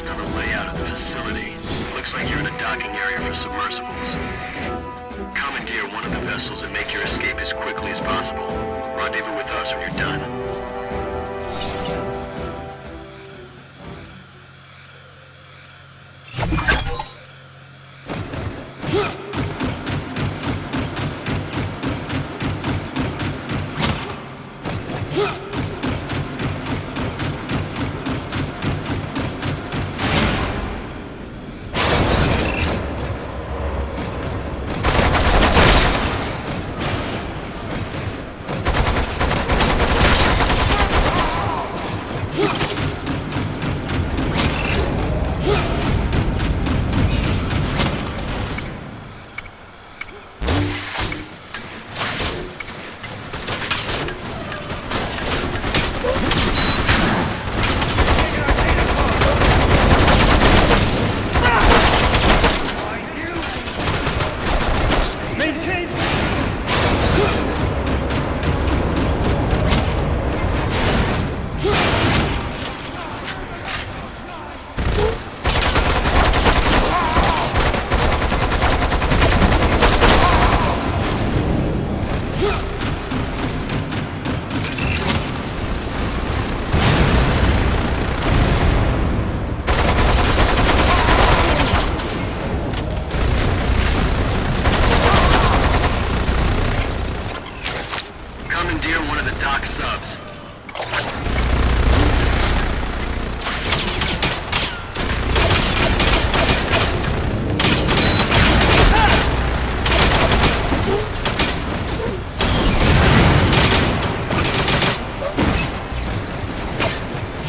Based on the layout of the facility, looks like you're in a docking area for submersibles. Commandeer one of the vessels and make your escape as quickly as possible. Rendezvous with us when you're done.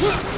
Huh!